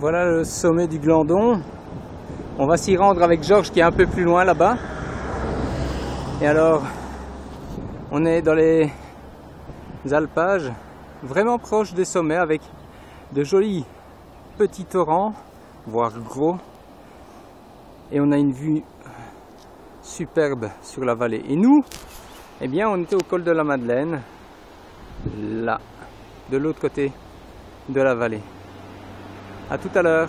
Voilà le sommet du Glandon. On va s'y rendre avec Georges qui est un peu plus loin là-bas. Et alors, on est dans les alpages, vraiment proche des sommets avec de jolis petits torrents, voire gros. Et on a une vue superbe sur la vallée. Et nous, eh bien, on était au col de la Madeleine, là, de l'autre côté de la vallée. À tout à l'heure.